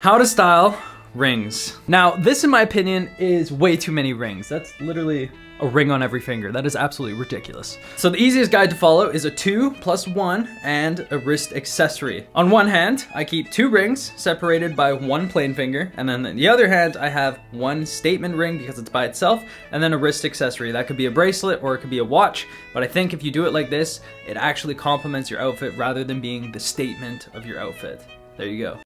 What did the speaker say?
How to style rings. Now, this in my opinion is way too many rings. That's literally a ring on every finger. That is absolutely ridiculous. So the easiest guide to follow is a two plus one and a wrist accessory. On one hand, I keep two rings separated by one plain finger. And then on the other hand, I have one statement ring because it's by itself and then a wrist accessory. That could be a bracelet or it could be a watch. But I think if you do it like this, it actually complements your outfit rather than being the statement of your outfit. There you go.